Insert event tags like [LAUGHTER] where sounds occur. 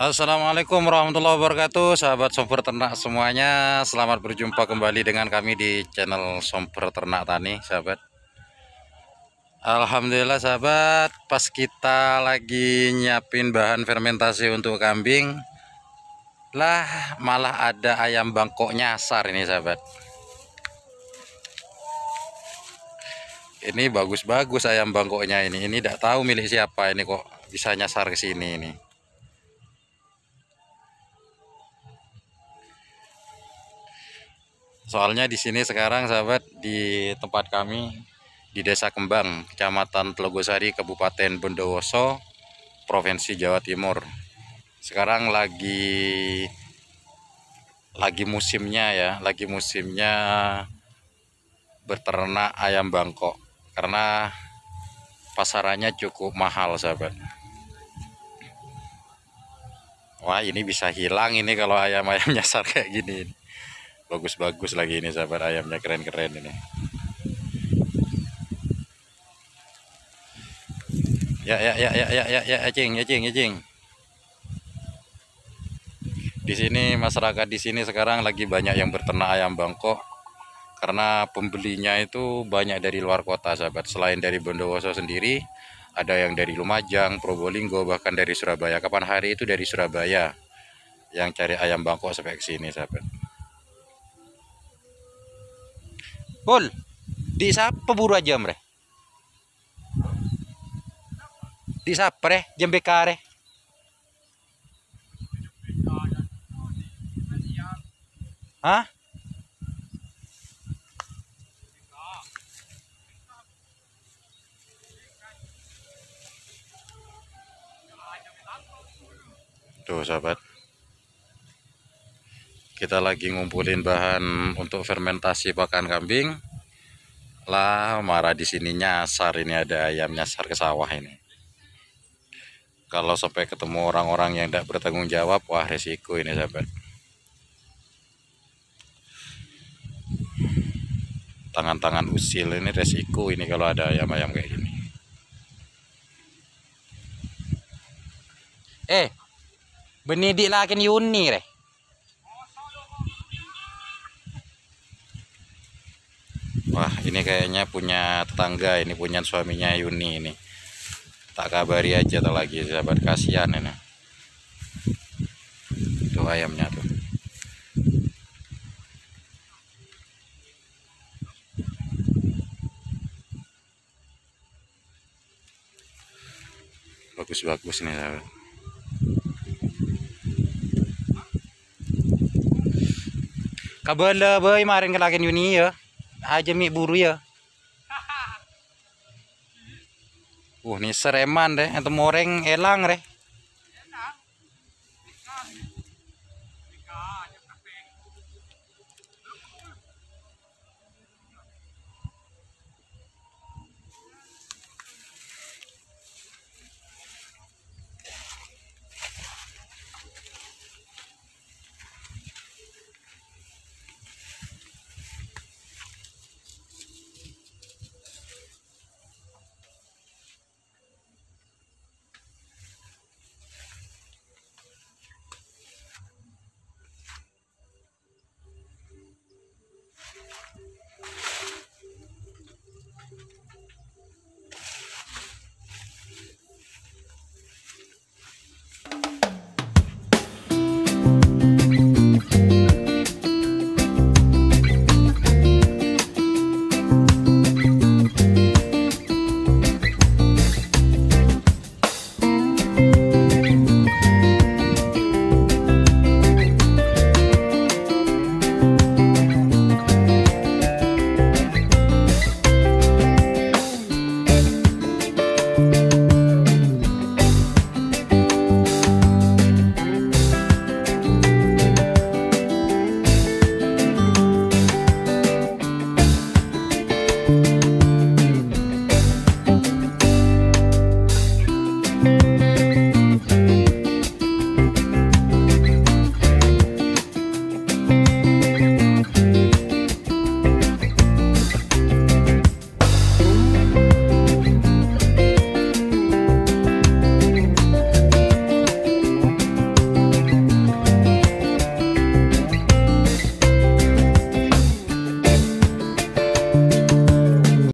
Assalamualaikum warahmatullahi wabarakatuh Sahabat Somper Ternak semuanya. Selamat berjumpa kembali dengan kami di channel Somper Ternak Tani Sahabat. Alhamdulillah sahabat Pas kita lagi nyiapin bahan fermentasi untuk kambing Lah malah ada ayam bangkok nyasar ini sahabat. Ini bagus-bagus ayam bangkoknya ini. Ini tidak tahu milik siapa ini kok bisa nyasar ke sini ini Soalnya di sini sekarang sahabat di tempat kami di Desa Kembang, Kecamatan Telogosari, Kabupaten Bondowoso, Provinsi Jawa Timur. Sekarang lagi lagi musimnya ya, lagi musimnya berternak ayam bangkok karena pasarannya cukup mahal sahabat. Wah ini bisa hilang ini kalau ayam-ayam [LAUGHS] nyasar kayak gini bagus-bagus lagi ini sahabat ayamnya. Keren-keren ini. Ya ya ya ya ya ya ya acing acing acing di sini masyarakat di sini sekarang lagi banyak yang berternak ayam bangkok. Karena pembelinya itu banyak dari luar kota sahabat. Selain dari Bondowoso sendiri ada yang dari Lumajang, Probolinggo bahkan dari Surabaya. Kapan hari itu dari Surabaya yang cari ayam bangkok sampai ke sini sahabat Pul, di siapa buru aja mre? Di siapa re? Jam bekare? Hah? Tuh sahabat kita lagi ngumpulin bahan untuk fermentasi pakan kambing lah marah di sini nyasar ini ada ayam nyasar ke sawah ini. Kalau sampai ketemu orang-orang yang tidak bertanggung jawab wah resiko ini sahabat. Tangan-tangan usil ini resiko ini kalau ada ayam-ayam kayak gini. Eh benih di lagi Yuni reh ini kayaknya punya tetangga ini punya suaminya Yuni ini. Tak kabari aja tuh lagi sahabat kasihan ini. Tuh ayamnya tuh. Bagus-bagus nih sahabat. Kabel boy maring kelakin Yuni ya aja mi buru ya. [LAUGHS] Uh ini sereman deh atau moreng elang deh